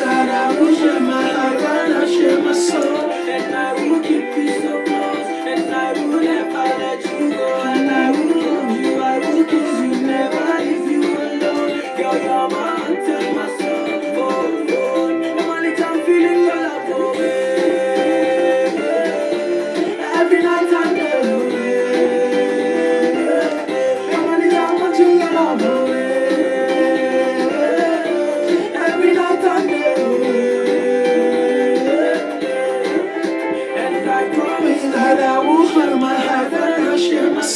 inside out.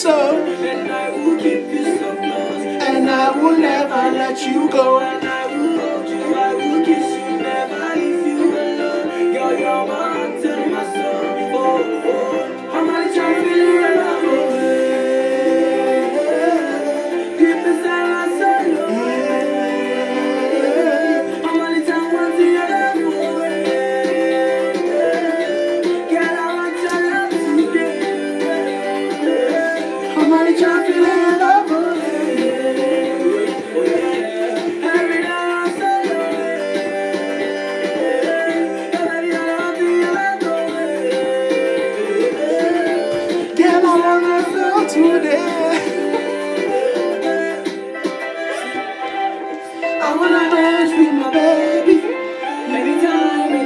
so. And I will keep you so close. And I will never let you go. I wanna today. I wanna dance with my baby. Anytime.